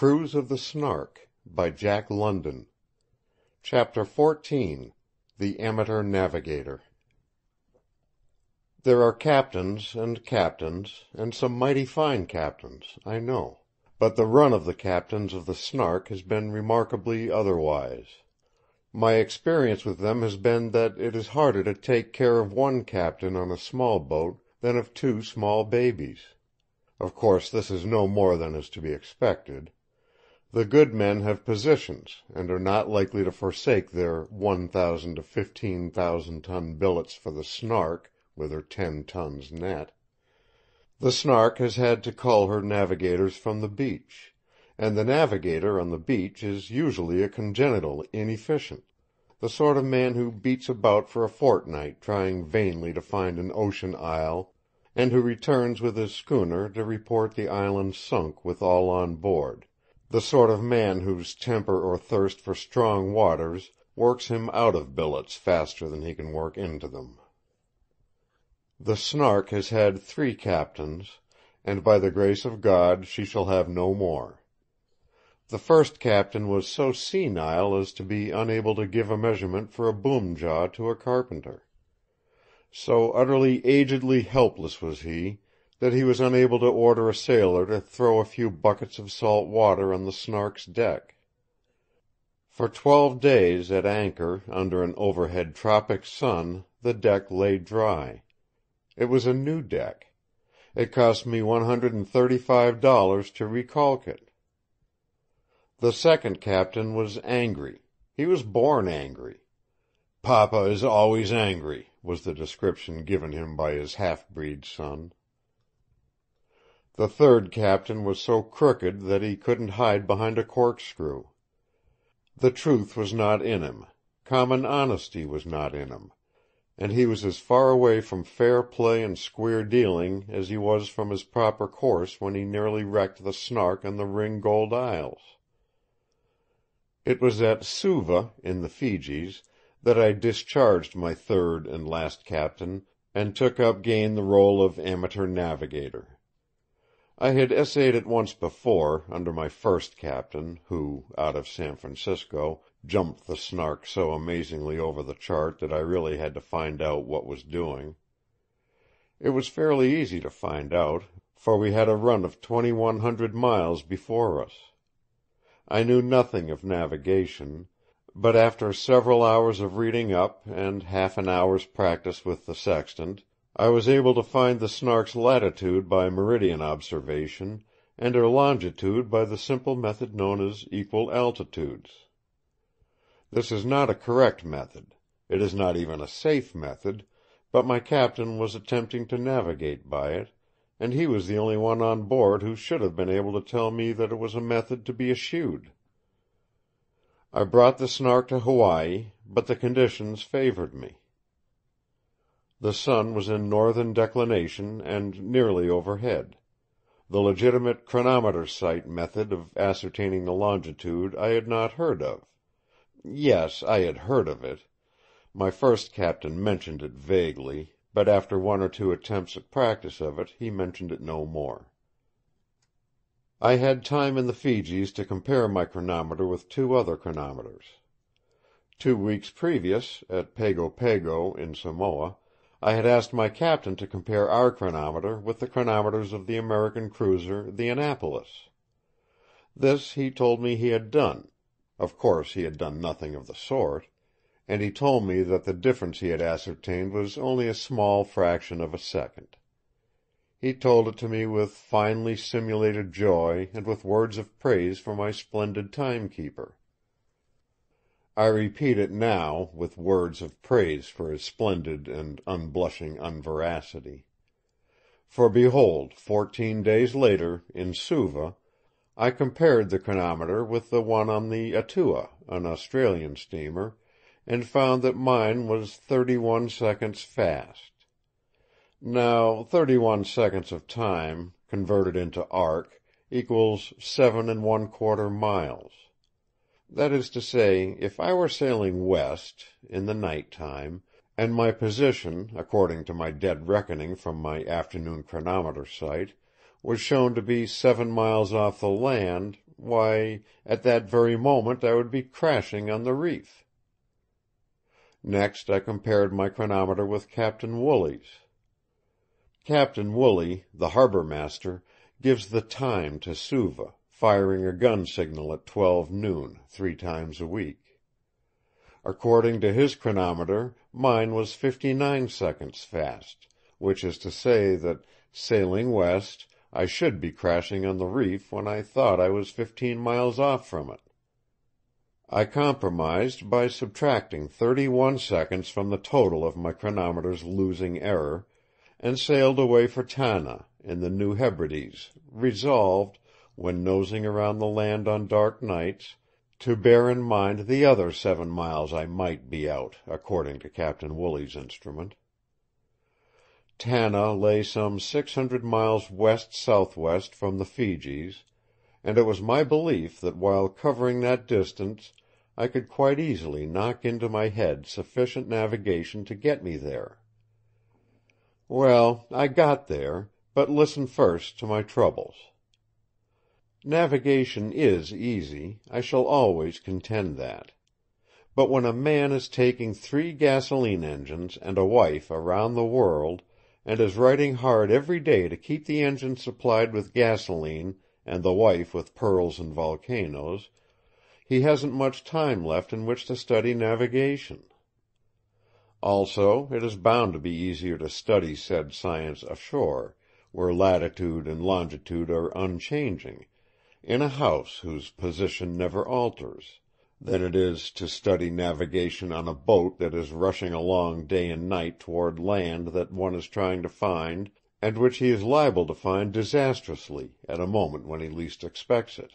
Cruise of the Snark by Jack London CHAPTER XIV THE AMATEUR NAVIGATOR There are captains and captains, and some mighty fine captains, I know; but the run of the captains of the Snark has been remarkably otherwise. My experience with them has been that it is harder to take care of one captain on a small boat than of two small babies. Of course this is no more than is to be expected. The good men have positions, and are not likely to forsake their 1,000 to 15,000 ton billets for the Snark, with her ten tons net. The Snark has had to call her navigators from the beach; and the navigator on the beach is usually a congenital inefficient; the sort of man who beats about for a fortnight trying vainly to find an ocean isle and who returns with his schooner to report the island sunk with all on board; the sort of man whose temper or thirst for strong waters works him out of billets faster than he can work into them. The Snark has had three captains, and by the grace of God she shall have no more. The first captain was so senile as to be unable to give a measurement for a boom jaw to a carpenter. So utterly agedly helpless was he that he was unable to order a sailor to throw a few buckets of salt water on the Snark's deck. For twelve days at anchor under an overhead tropic sun the deck lay dry. It was a new deck. It cost me one hundred and thirty five dollars to recalk it. The second captain was angry. He was born angry. "Papa is always angry," was the description given him by his half breed son. The third captain was so crooked that he couldn't hide behind a corkscrew. The truth was not in him; common honesty was not in him; and he was as far away from fair play and square dealing as he was from his proper course when he nearly wrecked the Snark on the Ringgold Isles. It was at Suva, in the Fijis that I discharged my third and last captain and took up again the rôle of amateur navigator. I had essayed it once before, under my first captain, who, out of San Francisco, jumped the Snark so amazingly over the chart that I really had to find out what was doing. It was fairly easy to find out, for we had a run of twenty one hundred miles before us. I knew nothing of navigation. But after several hours of reading up and half an hour's practice with the sextant, I was able to find the Snark's latitude by meridian observation, and her longitude by the simple method known as equal altitudes. This is not a correct method; it is not even a safe method, but my captain was attempting to navigate by it, and he was the only one on board who should have been able to tell me that it was a method to be eschewed. I brought the Snark to Hawaii, but the conditions favored me. The sun was in northern declination and nearly overhead. The legitimate chronometer sight method of ascertaining the longitude I had not heard of. Yes, I had heard of it. My first captain mentioned it vaguely, but after one or two attempts at practice of it he mentioned it no more. I had time in the Fijis to compare my chronometer with two other chronometers. Two weeks previous, at Pago Pago, in Samoa, I had asked my captain to compare our chronometer with the chronometers of the American cruiser the Annapolis. This he told me he had done; of course he had done nothing of the sort; and he told me that the difference he had ascertained was only a small fraction of a second. He told it to me with finely simulated joy and with words of praise for my splendid timekeeper. I repeat it now, with words of praise for his splendid and unblushing unveracity. For behold, fourteen days later, in Suva, I compared the chronometer with the one on the Atua, an Australian steamer, and found that mine was thirty one seconds fast. Now thirty one seconds of time, converted into arc, equals seven and one quarter miles. That is to say, if I were sailing west, in the night time, and my position, according to my dead reckoning from my afternoon chronometer sight, was shown to be seven miles off the land, why, at that very moment I would be crashing on the reef. Next I compared my chronometer with Captain Wooley's. Captain Wooley, the harbor master, gives the time to Suva, firing a gun signal at twelve noon, three times a week. According to his chronometer mine was fifty nine seconds fast, which is to say that, sailing west, I should be crashing on the reef when I thought I was fifteen miles off from it. I compromised by subtracting thirty one seconds from the total of my chronometer's losing error, and sailed away for Tanna, in the New Hebrides, resolved, when nosing around the land on dark nights, to bear in mind the other seven miles I might be out, according to Captain Wooley's instrument. Tanna lay some six hundred miles west southwest from the Fijis, and it was my belief that while covering that distance I could quite easily knock into my head sufficient navigation to get me there. Well, I got there, but listen first to my troubles. Navigation is easy, I shall always contend that. But when a man is taking three gasoline engines and a wife around the world, and is writing hard every day to keep the engines supplied with gasoline and the wife with pearls and volcanoes, he hasn't much time left in which to study navigation. Also, it is bound to be easier to study said science ashore, where latitude and longitude are unchanging, in a house whose position never alters, than it is to study navigation on a boat that is rushing along day and night toward land that one is trying to find, and which he is liable to find disastrously at a moment when he least expects it.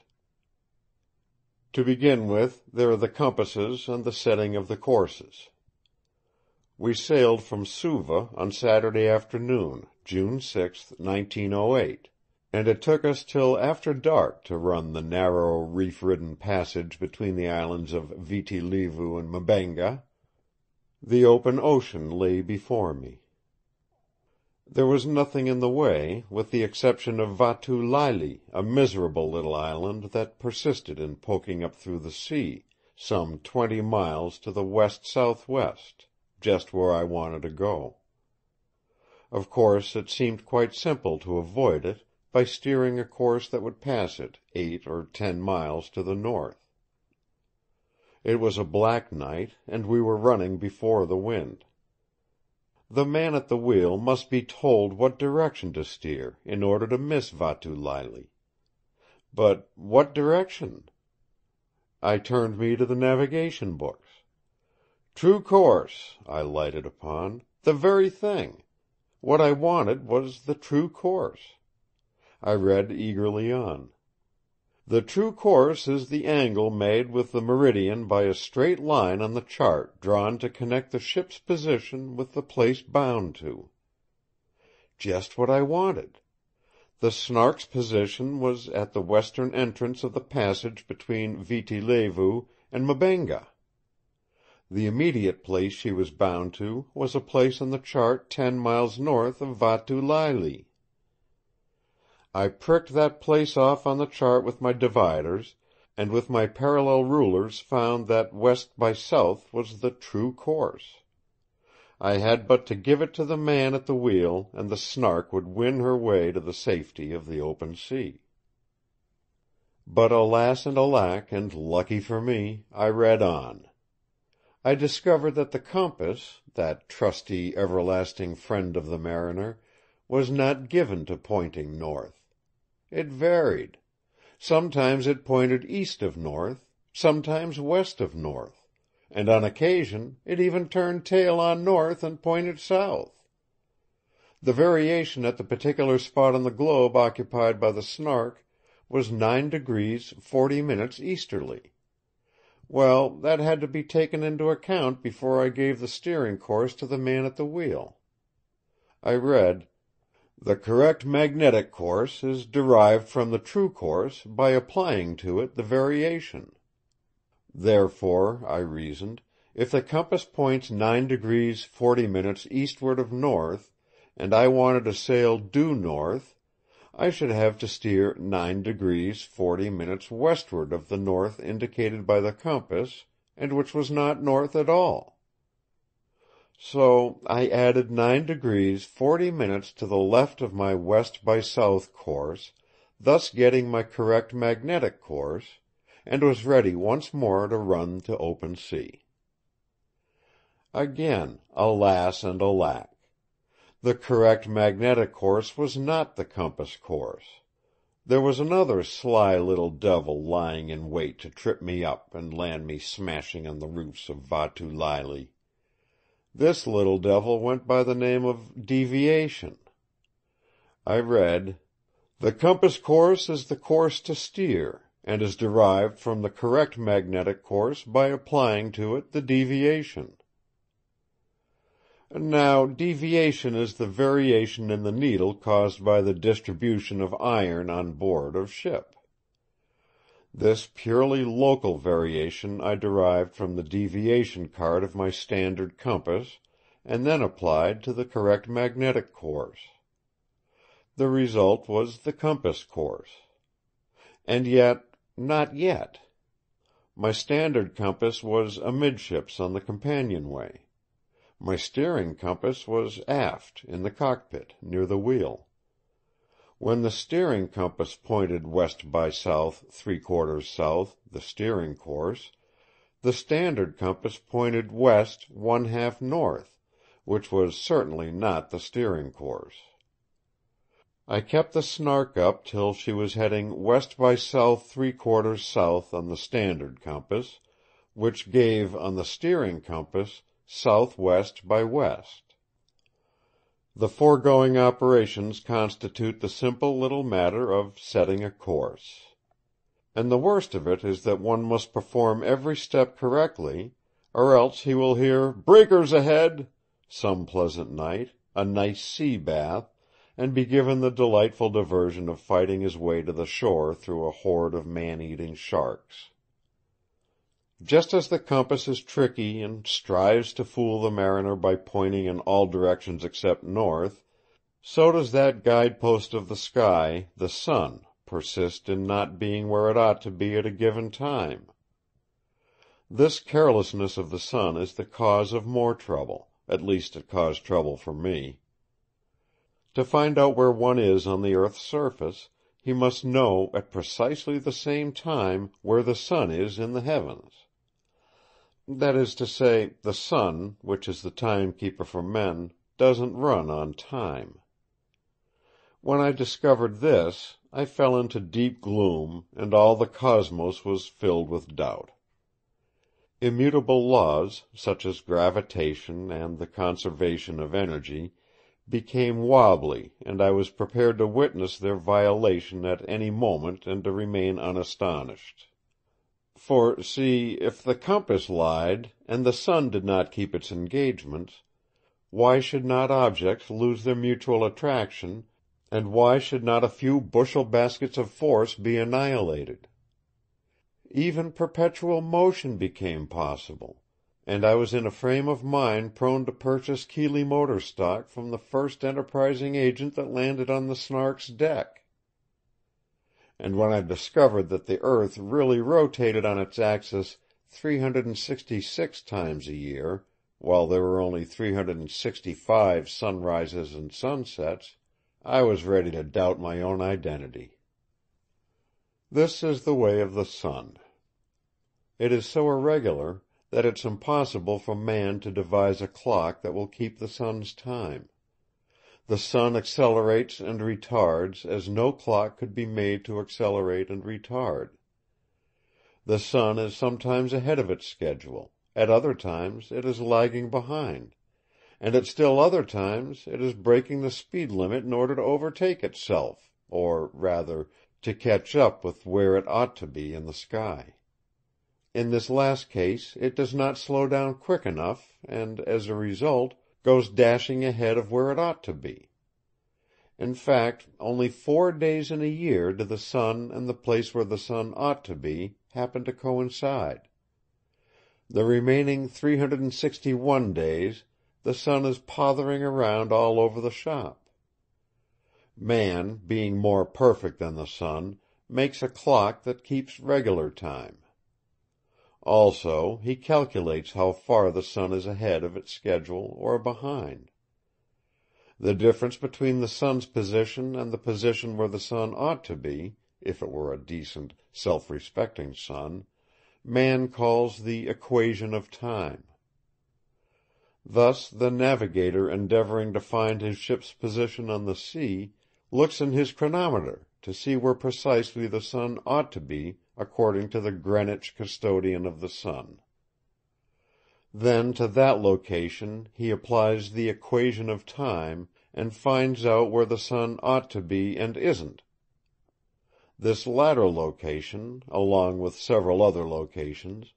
To begin with, there are the compasses and the setting of the courses. We sailed from Suva on Saturday afternoon, June 6, 1908, and it took us till after dark to run the narrow reef ridden passage between the islands of Viti Levu and Mbengha. The open ocean lay before me. There was nothing in the way, with the exception of Vatu Leile, a miserable little island that persisted in poking up through the sea, some twenty miles to the west southwest just where I wanted to go. Of course it seemed quite simple to avoid it by steering a course that would pass it eight or ten miles to the north. It was a black night, and we were running before the wind. The man at the wheel must be told what direction to steer in order to miss Vatu Leile. But what direction? I turned me to the navigation books. True course, I lighted upon; the very thing. What I wanted was the true course. I read eagerly on. The true course is the angle made with the meridian by a straight line on the chart drawn to connect the ship's position with the place bound to. Just what I wanted. The Snark's position was at the western entrance of the passage between Viti Levu and Mbengha. The immediate place she was bound to was a place on the chart ten miles north of Vatu Leile. I pricked that place off on the chart with my dividers, and with my parallel rulers found that west by south was the true course. I had but to give it to the man at the wheel and the Snark would win her way to the safety of the open sea. But alas and alack, and lucky for me, I read on. I discovered that the compass, that trusty, everlasting friend of the mariner, was not given to pointing north. It varied. Sometimes it pointed east of north, sometimes west of north, and on occasion it even turned tail on north and pointed south. The variation at the particular spot on the globe occupied by the Snark was nine degrees forty minutes easterly. Well, that had to be taken into account before I gave the steering course to the man at the wheel. I read: "The correct magnetic course is derived from the true course by applying to it the variation. Therefore, I reasoned, if the compass points nine degrees forty minutes eastward of north, and I wanted to sail due north, I should have to steer nine degrees forty minutes westward of the north indicated by the compass, and which was not north at all. So I added nine degrees forty minutes to the left of my west by south course, thus getting my correct magnetic course, and was ready once more to run to open sea. Again, alas and alack! The correct magnetic course was not the compass course. There was another sly little devil lying in wait to trip me up and land me smashing on the roofs of Vatu Leile. This little devil went by the name of Deviation. I read: "The compass course is the course to steer, and is derived from the correct magnetic course by applying to it the deviation. Now deviation is the variation in the needle caused by the distribution of iron on board of ship. This purely local variation I derived from the deviation card of my standard compass, and then applied to the correct magnetic course. The result was the compass course. And yet not yet. My standard compass was amidships on the companionway. My steering compass was aft, in the cockpit, near the wheel. When the steering compass pointed west by south three quarters south, the steering course, the standard compass pointed west one half north, which was certainly not the steering course. I kept the Snark up till she was heading west by south three quarters south on the standard compass, which gave on the steering compass southwest by west. The foregoing operations constitute the simple little matter of setting a course. And the worst of it is that one must perform every step correctly, or else he will hear "Breakers ahead!" some pleasant night, a nice sea bath, and be given the delightful diversion of fighting his way to the shore through a horde of man eating sharks. Just as the compass is tricky and strives to fool the mariner by pointing in all directions except north, so does that guide post of the sky, the sun, persist in not being where it ought to be at a given time. This carelessness of the sun is the cause of more trouble; at least it caused trouble for me. To find out where one is on the earth's surface, he must know at precisely the same time where the sun is in the heavens. That is to say, the sun, which is the timekeeper for men, doesn't run on time. When I discovered this, I fell into deep gloom, and all the cosmos was filled with doubt. Immutable laws, such as gravitation and the conservation of energy, became wobbly, and I was prepared to witness their violation at any moment and to remain unastonished. For, see, if the compass lied, and the sun did not keep its engagements, why should not objects lose their mutual attraction, and why should not a few bushel baskets of force be annihilated? Even perpetual motion became possible, and I was in a frame of mind prone to purchase Keeley Motor stock from the first enterprising agent that landed on the Snark's deck and when I discovered that the earth really rotated on its axis 366 times a year, while there were only 365 sunrises and sunsets, I was ready to doubt my own identity. This is the way of the sun. It is so irregular that it's impossible for man to devise a clock that will keep the sun's time. The sun accelerates and retards as no clock could be made to accelerate and retard. The sun is sometimes ahead of its schedule, at other times it is lagging behind, and at still other times it is breaking the speed limit in order to overtake itself, or, rather, to catch up with where it ought to be in the sky. In this last case it does not slow down quick enough, and, as a result, goes dashing ahead of where it ought to be. In fact, only four days in a year do the sun and the place where the sun ought to be happen to coincide. The remaining 361 days the sun is pothering around all over the shop. Man, being more perfect than the sun, makes a clock that keeps regular time. Also, he calculates how far the sun is ahead of its schedule or behind. The difference between the sun's position and the position where the sun ought to be, if it were a decent, self respecting sun, man calls the equation of time. Thus the navigator endeavoring to find his ship's position on the sea looks in his chronometer to see where precisely the sun ought to be according to the Greenwich custodian of the sun. Then to that location he applies the equation of time and finds out where the sun ought to be and isn't. This latter location, along with several other locations,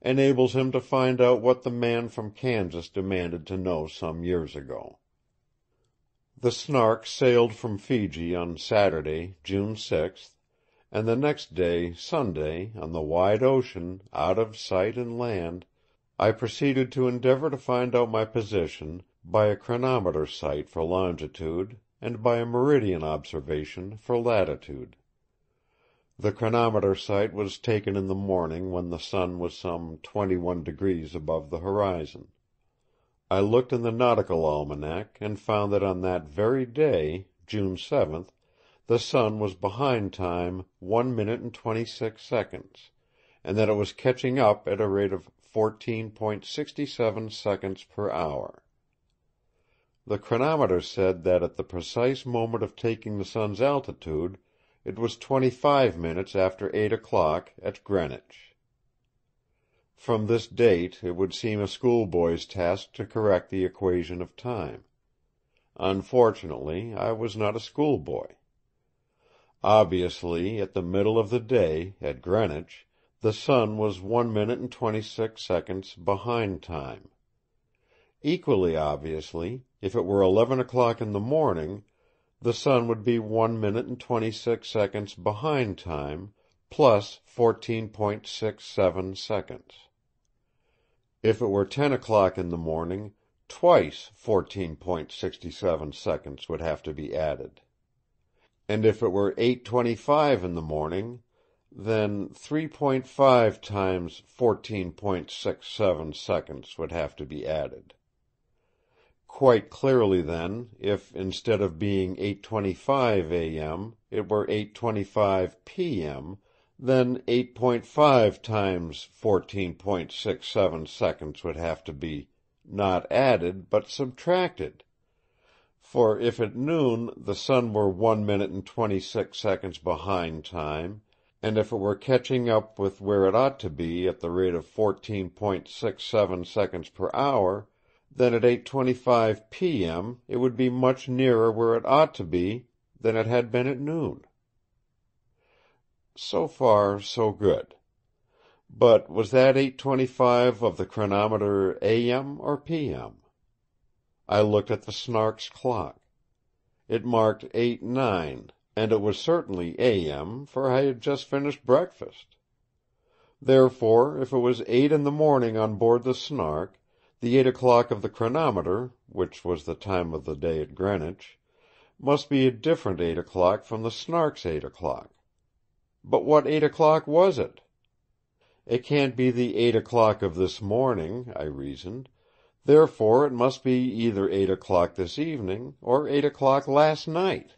enables him to find out what the man from Kansas demanded to know some years ago. The Snark sailed from Fiji on Saturday, June 6th, and the next day, Sunday, on the wide ocean, out of sight and land, I proceeded to endeavor to find out my position by a chronometer sight for longitude and by a meridian observation for latitude. The chronometer sight was taken in the morning when the sun was some twenty one degrees above the horizon. I looked in the nautical almanac and found that on that very day, June 7th, the sun was behind time one minute and twenty six seconds, and that it was catching up at a rate of 14.67 seconds per hour. The chronometer said that at the precise moment of taking the sun's altitude it was twenty five minutes after eight o'clock at Greenwich. From this date it would seem a schoolboy's task to correct the equation of time. Unfortunately, I was not a schoolboy. Obviously, at the middle of the day, at Greenwich, the sun was one minute and twenty six seconds behind time. Equally obviously, if it were eleven o'clock in the morning, the sun would be one minute and twenty six seconds behind time, plus 14.67 seconds. If it were ten o'clock in the morning, twice 14.67 seconds would have to be added. And if it were 8.25 in the morning, then 3.5 times 14.67 seconds would have to be added. Quite clearly, then, if instead of being 8:25 a.m. it were 8:25 p.m., then 8.5 times 14.67 seconds would have to be not added, but subtracted. For if at noon the sun were one minute and twenty six seconds behind time, and if it were catching up with where it ought to be at the rate of 14.67 seconds per hour, then at 8:25 p.m. it would be much nearer where it ought to be than it had been at noon. So far, so good. But was that 8:25 of the chronometer a.m. or p.m.? I looked at the Snark's clock. It marked 8:09, and it was certainly a.m., for I had just finished breakfast. Therefore, if it was eight in the morning on board the Snark, the eight o'clock of the chronometer, which was the time of the day at Greenwich, must be a different eight o'clock from the Snark's eight o'clock. But what eight o'clock was it? It can't be the eight o'clock of this morning, I reasoned, therefore it must be either eight o'clock this evening or eight o'clock last night.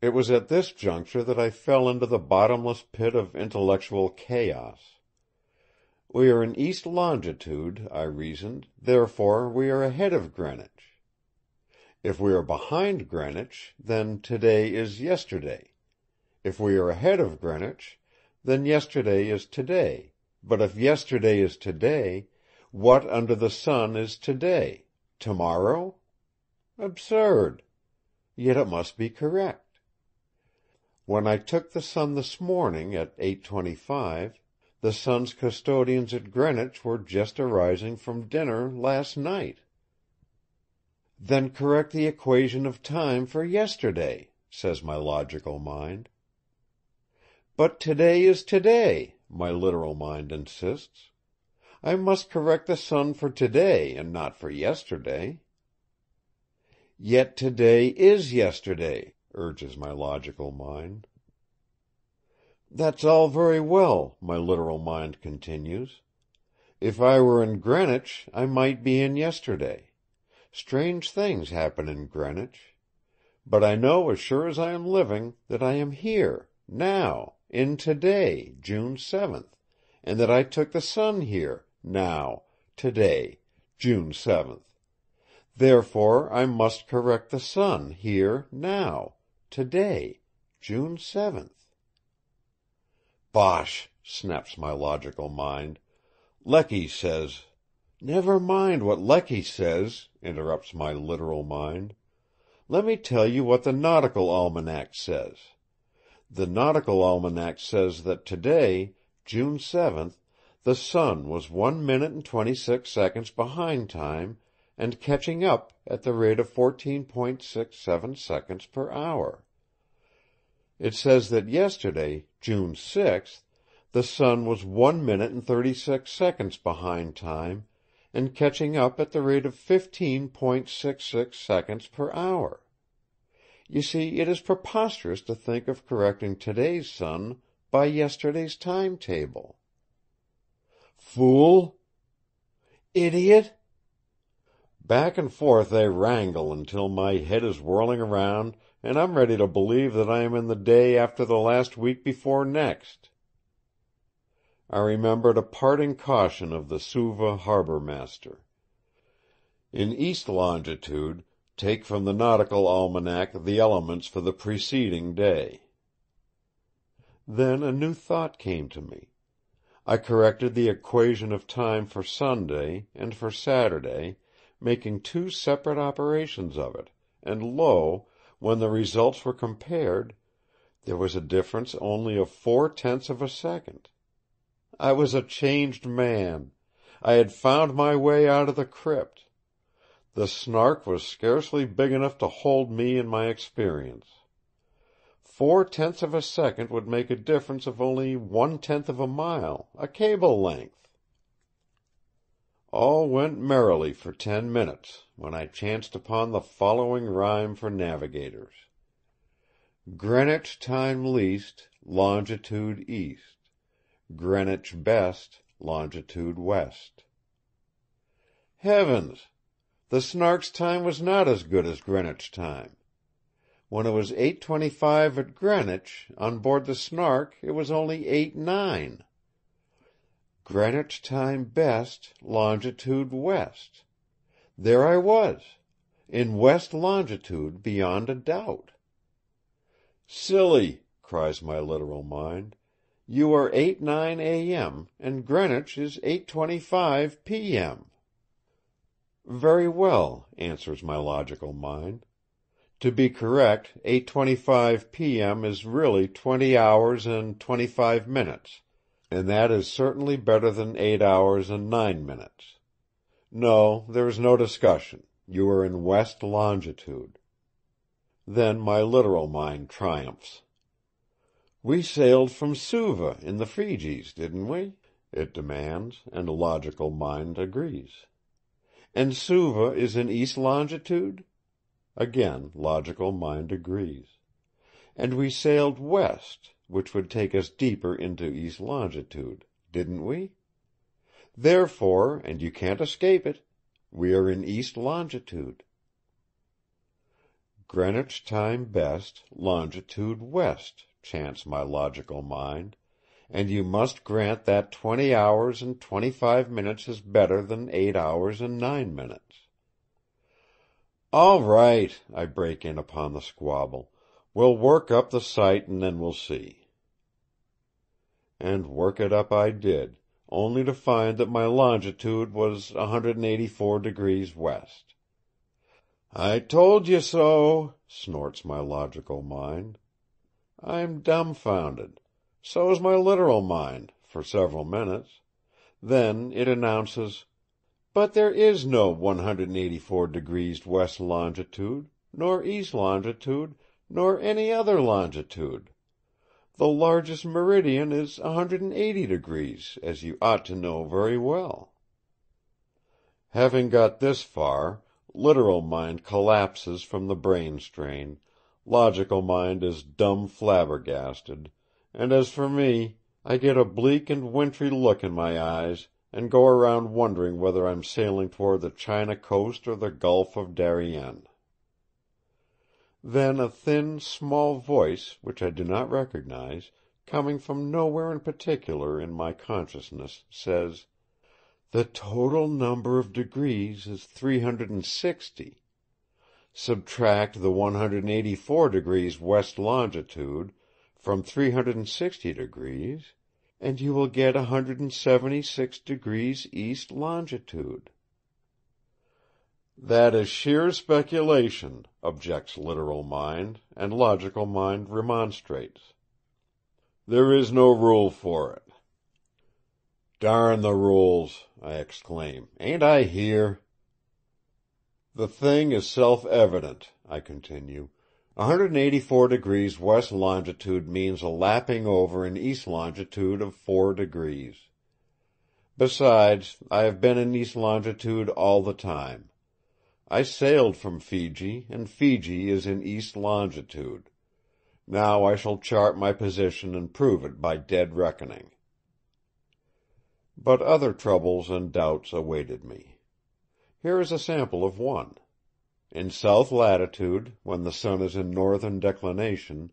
It was at this juncture that I fell into the bottomless pit of intellectual chaos. We are in east longitude, I reasoned, therefore we are ahead of Greenwich. If we are behind Greenwich, then today is yesterday. If we are ahead of Greenwich, then yesterday is today. But if yesterday is today, what under the sun is today? Tomorrow? Absurd! Yet it must be correct. When I took the sun this morning at 8.25, the sun's custodians at Greenwich were just arising from dinner last night. Then correct the equation of time for yesterday, says my logical mind. But today is today, my literal mind insists. I must correct the sun for today and not for yesterday. Yet today is yesterday, urges my logical mind. That's all very well, my literal mind continues. If I were in Greenwich, I might be in yesterday. Strange things happen in Greenwich. But I know as sure as I am living that I am here, now, in today, June 7th, and that I took the sun here, now, today, June 7th. Therefore I must correct the sun, here, now, today, June 7th. Bosh! snaps my logical mind. Lecky says Never mind what Lecky says, interrupts my literal mind. Let me tell you what the Nautical Almanac says. The Nautical Almanac says that today, June 7th, the sun was one minute and twenty six seconds behind time and catching up at the rate of 14.67 seconds per hour. It says that yesterday, June 6th, the sun was one minute and thirty six seconds behind time and catching up at the rate of 15.66 seconds per hour. You see, it is preposterous to think of correcting today's sun by yesterday's timetable. Fool! Idiot! Back and forth they wrangle until my head is whirling around and I'm ready to believe that I am in the day after the last week before next. I remembered a parting caution of the Suva harbor master. In east longitude, take from the nautical almanac the elements for the preceding day. Then a new thought came to me. I corrected the equation of time for Sunday and for Saturday making two separate operations of it, and lo, when the results were compared, there was a difference only of four tenths of a second. I was a changed man. I had found my way out of the crypt. The Snark was scarcely big enough to hold me and my experience. Four tenths of a second would make a difference of only one tenth of a mile, a cable length. All went merrily for ten minutes, when I chanced upon the following rhyme for navigators: Greenwich time least, longitude east; Greenwich best, longitude west. Heavens! The Snark's time was not as good as Greenwich time. When it was eight twenty five at Greenwich, on board the Snark it was only eight nine. Greenwich time best, longitude west. There I was, in west longitude beyond a doubt. Silly! cries my literal mind. You are 8.9 a.m. and Greenwich is 8.25 p.m. Very well, answers my logical mind. To be correct, 8.25 p.m. is really twenty hours and twenty-five minutes and that is certainly better than eight hours and nine minutes. No, there is no discussion. You are in west longitude. Then my literal mind triumphs. We sailed from Suva in the Fijis, didn't we? it demands, and logical mind agrees. And Suva is in east longitude? Again logical mind agrees. And we sailed west, which would take us deeper into east longitude, didn't we? Therefore, and you can't escape it, we are in east longitude. Greenwich time best, longitude west, chants my logical mind, and you must grant that twenty hours and twenty-five minutes is better than eight hours and nine minutes. All right, I break in upon the squabble. We'll work up the sight and then we'll see. And work it up I did, only to find that my longitude was 184 degrees west. I told you so, snorts my logical mind. I'm dumbfounded. So is my literal mind, for several minutes. Then it announces, But there is no 184 degrees west longitude, nor east longitude, nor any other longitude. The largest meridian is 180 degrees, as you ought to know very well. Having got this far, literal mind collapses from the brain strain, logical mind is dumb flabbergasted, and as for me, I get a bleak and wintry look in my eyes and go around wondering whether I'm sailing toward the China coast or the Gulf of Darien. Then a thin, small voice, which I do not recognize, coming from nowhere in particular in my consciousness, says: "The total number of degrees is 360. Subtract the 184 degrees west longitude from 360 degrees, and you will get 176 degrees east longitude." "That is sheer speculation," objects literal mind, and logical mind remonstrates. "There is no rule for it." "Darn the rules!" I exclaim. "Ain't I here?" "The thing is self evident," I continue. 184 degrees west longitude means a lapping over in east longitude of four degrees. Besides, I have been in east longitude all the time. I sailed from Fiji, and Fiji is in east longitude. Now I shall chart my position and prove it by dead reckoning. But other troubles and doubts awaited me. Here is a sample of one. In south latitude, when the sun is in northern declination,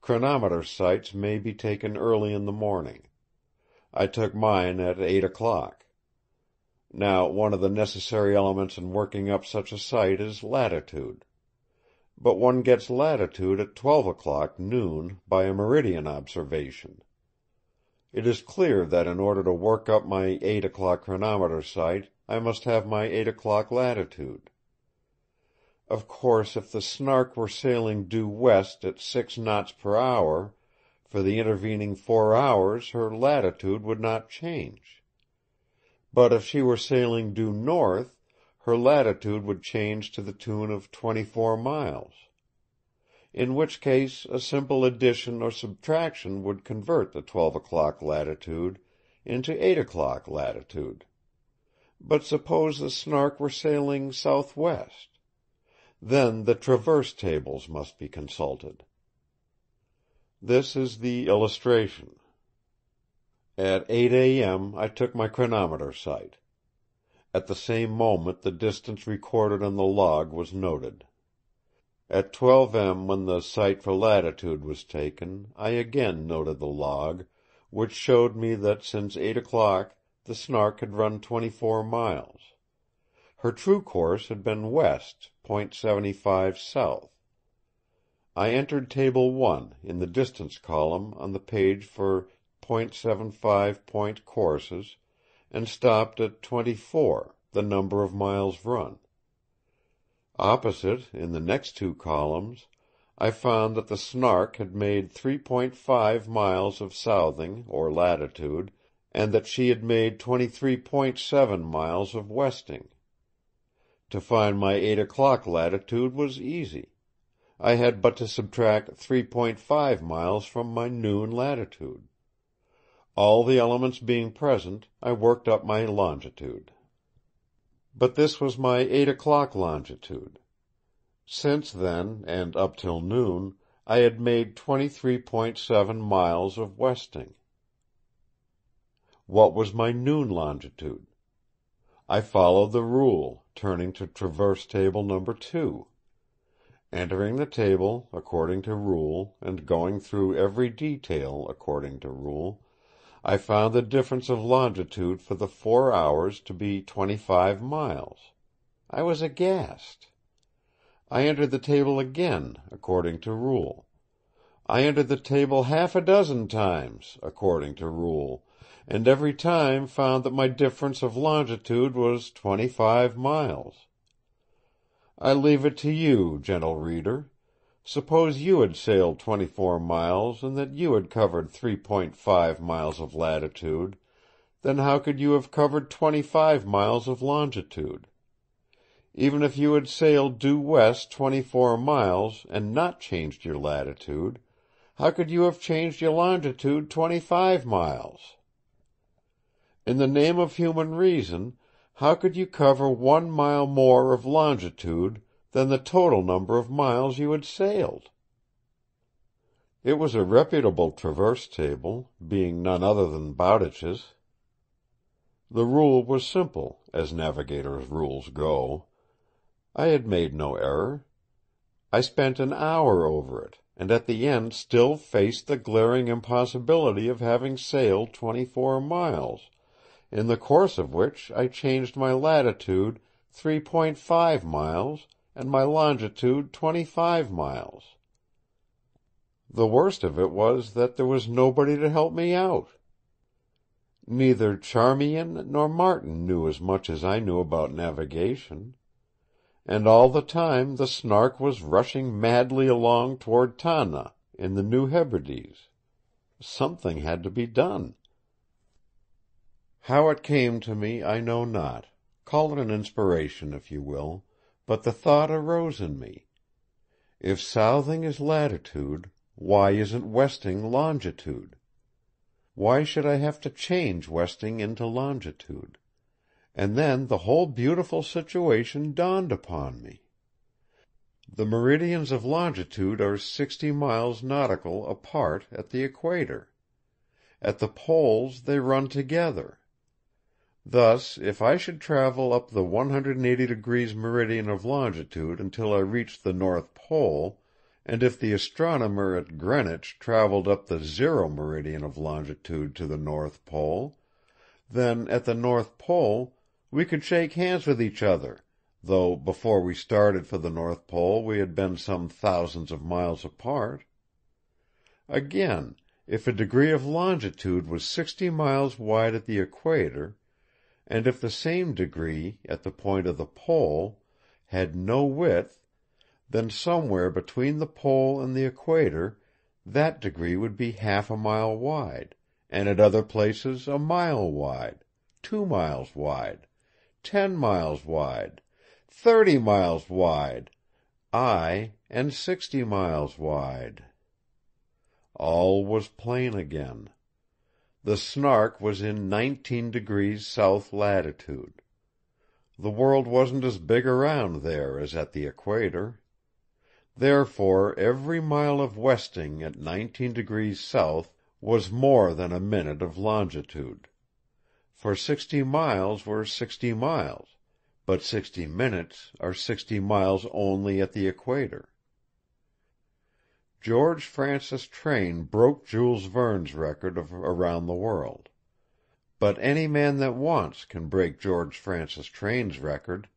chronometer sights may be taken early in the morning. I took mine at eight o'clock. Now one of the necessary elements in working up such a sight is latitude. But one gets latitude at twelve o'clock noon by a meridian observation. It is clear that in order to work up my eight o'clock chronometer sight I must have my eight o'clock latitude. Of course if the Snark were sailing due west at six knots per hour, for the intervening four hours her latitude would not change. But if she were sailing due north her latitude would change to the tune of twenty four miles. In which case a simple addition or subtraction would convert the twelve o'clock latitude into eight o'clock latitude. But suppose the Snark were sailing southwest. Then the traverse tables must be consulted. This is the illustration. At 8 a.m. I took my chronometer sight. At the same moment the distance recorded on the log was noted. At 12 m. when the sight for latitude was taken, I again noted the log, which showed me that since eight o'clock the Snark had run twenty four miles. Her true course had been west, point seventy five south. I entered table 1 in the distance column on the page for .75 point courses and stopped at twenty four, the number of miles run. Opposite, in the next two columns, I found that the Snark had made 3.5 miles of southing, or latitude, and that she had made 23.7 miles of westing. To find my eight o'clock latitude was easy. I had but to subtract 3.5 miles from my noon latitude. All the elements being present, I worked up my longitude. But this was my eight o'clock longitude. Since then, and up till noon, I had made 23.7 miles of westing. What was my noon longitude? I followed the rule, turning to traverse table number two. Entering the table, according to rule, and going through every detail, according to rule, I found the difference of longitude for the four hours to be twenty five miles. I was aghast. I entered the table again, according to rule. I entered the table half a dozen times, according to rule, and every time found that my difference of longitude was twenty five miles. I leave it to you, gentle reader. Suppose you had sailed twenty four miles and that you had covered 3.5 miles of latitude, then how could you have covered twenty five miles of longitude? Even if you had sailed due west twenty four miles and not changed your latitude, how could you have changed your longitude twenty five miles? In the name of human reason, how could you cover one mile more of longitude than the total number of miles you had sailed? It was a reputable traverse table, being none other than Bowditch's. The rule was simple, as navigators' rules go. I had made no error. I spent an hour over it, and at the end still faced the glaring impossibility of having sailed twenty four miles, in the course of which I changed my latitude 3.5 miles and my longitude 25 miles. The worst of it was that there was nobody to help me out. Neither Charmian nor Martin knew as much as I knew about navigation. And all the time the Snark was rushing madly along toward Tanna, in the New Hebrides. Something had to be done. How it came to me I know not. Call it an inspiration, if you will, but the thought arose in me: If southing is latitude, why isn't westing longitude? Why should I have to change westing into longitude? And then the whole beautiful situation dawned upon me. The meridians of longitude are sixty miles nautical apart at the equator. At the poles they run together. Thus, if I should travel up the 180 degrees meridian of longitude until I reached the North Pole, and if the astronomer at Greenwich travelled up the zero meridian of longitude to the North Pole, then at the North Pole we could shake hands with each other, though before we started for the North Pole we had been some thousands of miles apart. Again, if a degree of longitude was sixty miles wide at the equator, and if the same degree, at the point of the pole, had no width, then somewhere between the pole and the equator that degree would be half a mile wide, and at other places a mile wide, two miles wide, ten miles wide, thirty miles wide, ay, and sixty miles wide. All was plain again. The Snark was in nineteen degrees south latitude. The world wasn't as big around there as at the equator. Therefore every mile of westing at nineteen degrees south was more than a minute of longitude. For sixty miles were sixty miles, but sixty minutes are sixty miles only at the equator. George Francis Train broke Jules Verne's record of around the world. But any man that wants can break George Francis Train's record.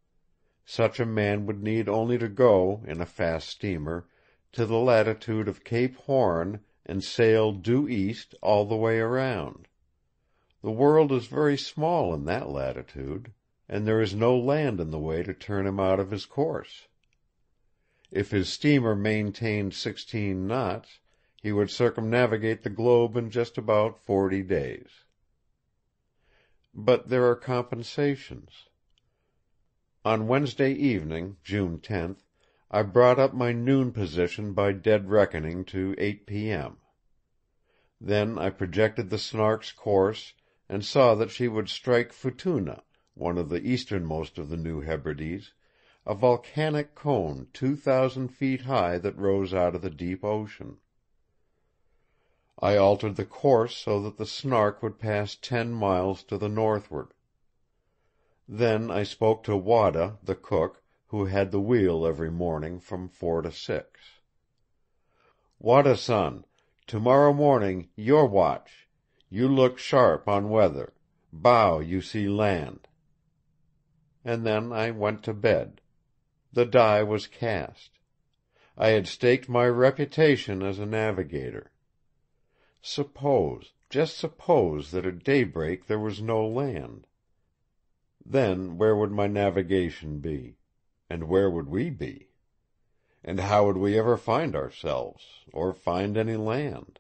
Such a man would need only to go, in a fast steamer, to the latitude of Cape Horn and sail due east all the way around. The world is very small in that latitude, and there is no land in the way to turn him out of his course. If his steamer maintained sixteen knots, he would circumnavigate the globe in just about forty days. But there are compensations. On Wednesday evening, June 10th, I brought up my noon position by dead reckoning to 8 p.m. Then I projected the Snark's course and saw that she would strike Futuna, one of the easternmost of the New Hebrides, a volcanic cone two thousand feet high that rose out of the deep ocean. I altered the course so that the Snark would pass ten miles to the northward. Then I spoke to Wada, the cook, who had the wheel every morning from four to six. "Wada san, tomorrow morning your watch. You look sharp on weather. Bow you see land." And then I went to bed. The die was cast. I had staked my reputation as a navigator. Suppose, just suppose that at daybreak there was no land. Then where would my navigation be? And where would we be? And how would we ever find ourselves, or find any land?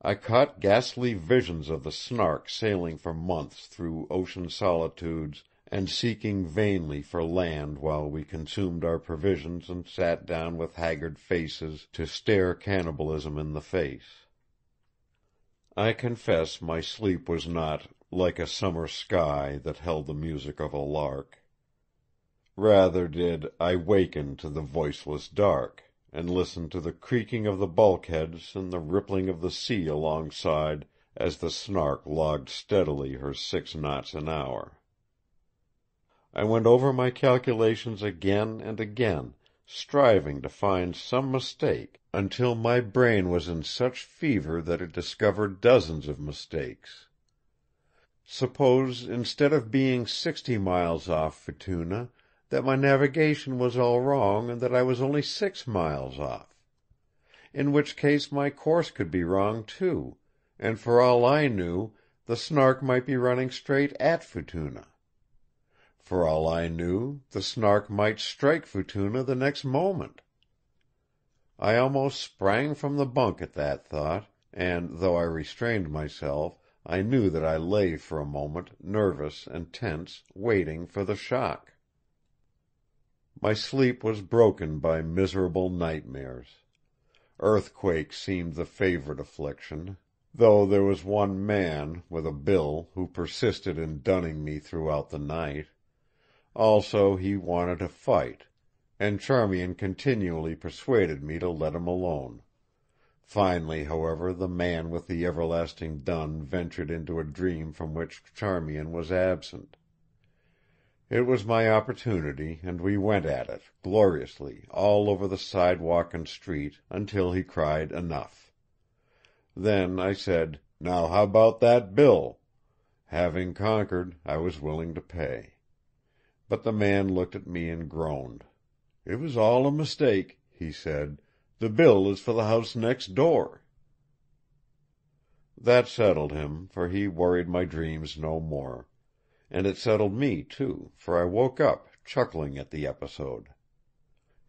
I caught ghastly visions of the Snark sailing for months through ocean solitudes and seeking vainly for land while we consumed our provisions and sat down with haggard faces to stare cannibalism in the face. I confess my sleep was not like a summer sky that held the music of a lark. Rather did I waken to the voiceless dark, and listen to the creaking of the bulkheads and the rippling of the sea alongside as the Snark logged steadily her six knots an hour. I went over my calculations again and again, striving to find some mistake, until my brain was in such fever that it discovered dozens of mistakes. Suppose instead of being sixty miles off Futuna, that my navigation was all wrong and that I was only six miles off. In which case my course could be wrong too, and for all I knew the Snark might be running straight at Futuna. For all I knew the Snark might strike Futuna the next moment. I almost sprang from the bunk at that thought, and though I restrained myself, I knew that I lay for a moment, nervous and tense, waiting for the shock. My sleep was broken by miserable nightmares. Earthquake seemed the favorite affliction, though there was one man, with a bill, who persisted in dunning me throughout the night. Also he wanted to fight, and Charmian continually persuaded me to let him alone. Finally, however, the man with the everlasting dun ventured into a dream from which Charmian was absent. It was my opportunity, and we went at it, gloriously, all over the sidewalk and street, until he cried enough. Then I said, "Now how about that bill?" Having conquered, I was willing to pay. But the man looked at me and groaned. "It was all a mistake," he said. "The bill is for the house next door." That settled him, for he worried my dreams no more. And it settled me, too, for I woke up, chuckling at the episode.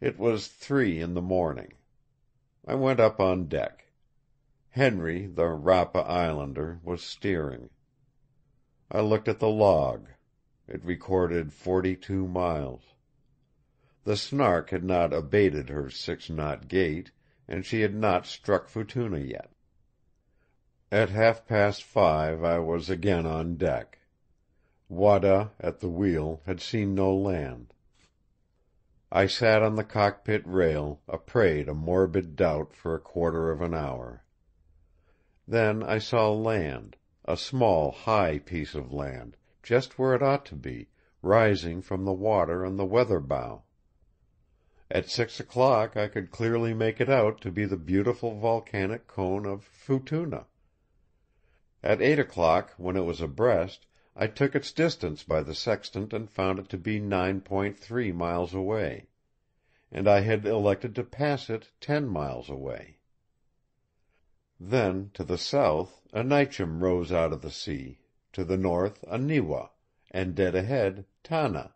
It was three in the morning. I went up on deck. Henry, the Rapa islander, was steering. I looked at the log. It recorded forty two miles. The Snark had not abated her six knot gait, and she had not struck Futuna yet. At half past five I was again on deck. Wada, at the wheel, had seen no land. I sat on the cockpit rail, a prey to morbid doubt for a quarter of an hour. Then I saw land, a small, high piece of land, just where it ought to be, rising from the water on the weather bow. At six o'clock I could clearly make it out to be the beautiful volcanic cone of Futuna. At eight o'clock, when it was abreast, I took its distance by the sextant and found it to be nine point three miles away. And I had elected to pass it ten miles away. Then, to the south, a Aneiteum rose out of the sea; to the north Aniwa; and dead ahead Tanna.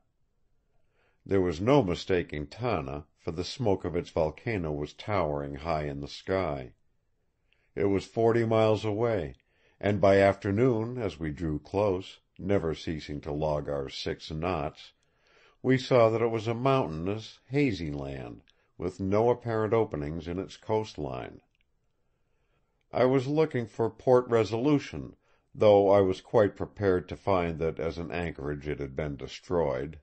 There was no mistaking Tanna, for the smoke of its volcano was towering high in the sky. It was forty miles away, and by afternoon, as we drew close never ceasing to log our six knots, we saw that it was a mountainous, hazy land, with no apparent openings in its coast line. I was looking for Port Resolution, though I was quite prepared to find that as an anchorage it had been destroyed.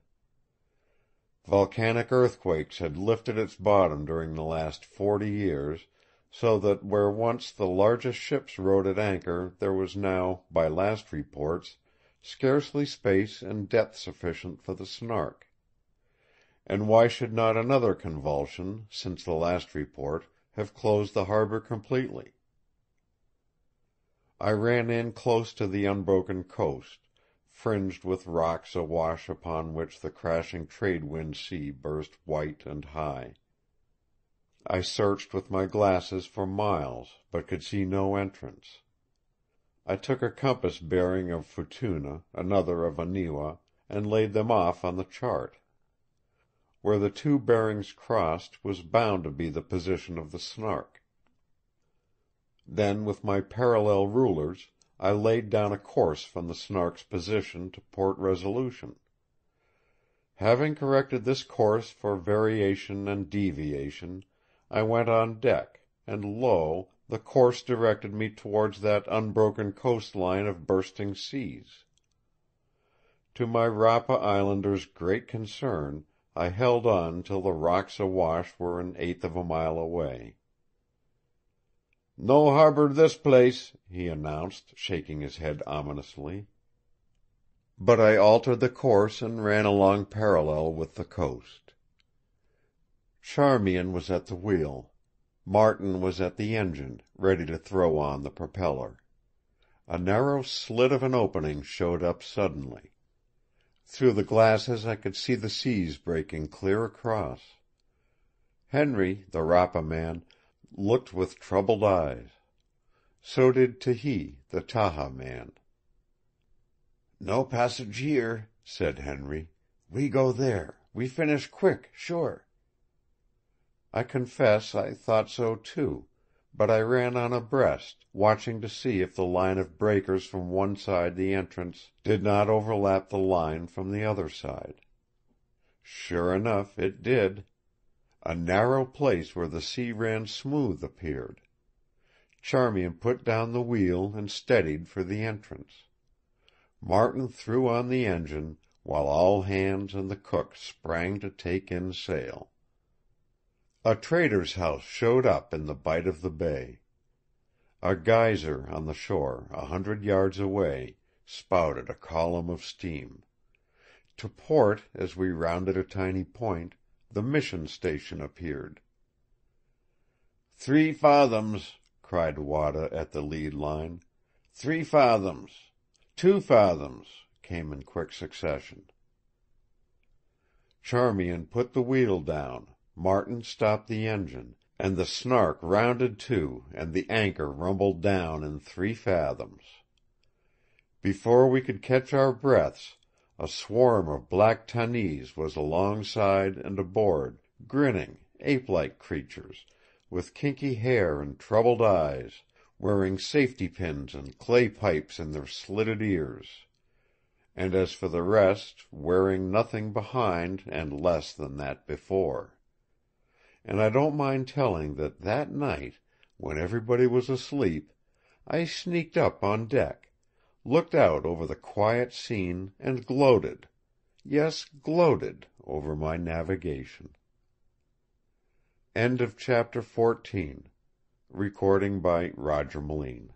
Volcanic earthquakes had lifted its bottom during the last forty years, so that where once the largest ships rode at anchor there was now, by last reports, scarcely space and depth sufficient for the Snark. And why should not another convulsion, since the last report, have closed the harbor completely? I ran in close to the unbroken coast, fringed with rocks awash upon which the crashing trade wind sea burst white and high. I searched with my glasses for miles, but could see no entrance. I took a compass bearing of Futuna, another of Aniwa, and laid them off on the chart. Where the two bearings crossed was bound to be the position of the Snark. Then with my parallel rulers I laid down a course from the Snark's position to Port Resolution. Having corrected this course for variation and deviation, I went on deck, and lo! the course directed me towards that unbroken coast line of bursting seas. To my Rapa islander's great concern I held on till the rocks awash were an eighth of a mile away. "No harbor this place," he announced, shaking his head ominously. But I altered the course and ran along parallel with the coast. Charmian was at the wheel. Martin was at the engine, ready to throw on the propeller. A narrow slit of an opening showed up suddenly. Through the glasses I could see the seas breaking clear across. Henry, the Rapa man, looked with troubled eyes. So did Tehei, the Tahaa man. "No passage here," said Henry. "We go there. We finish quick, sure." I confess I thought so too, but I ran on abreast, watching to see if the line of breakers from one side the entrance did not overlap the line from the other side. Sure enough it did. A narrow place where the sea ran smooth appeared. Charmian put down the wheel and steadied for the entrance. Martin threw on the engine, while all hands and the cook sprang to take in sail. A trader's house showed up in the bight of the bay. A geyser on the shore, a hundred yards away, spouted a column of steam. To port, as we rounded a tiny point, the mission station appeared. "Three fathoms!" cried Wada at the lead line. "Three fathoms!" Two fathoms!" came in quick succession. Charmian put the wheel down. Martin stopped the engine, and the Snark rounded to and the anchor rumbled down in three fathoms. Before we could catch our breaths, a swarm of black Tannese was alongside and aboard, grinning, ape like creatures, with kinky hair and troubled eyes, wearing safety pins and clay pipes in their slitted ears; and as for the rest, wearing nothing behind and less than that before. And I don't mind telling that that night, when everybody was asleep, I sneaked up on deck, looked out over the quiet scene and gloated, yes, gloated, over my navigation. End of chapter 14. Recording by Roger Malean.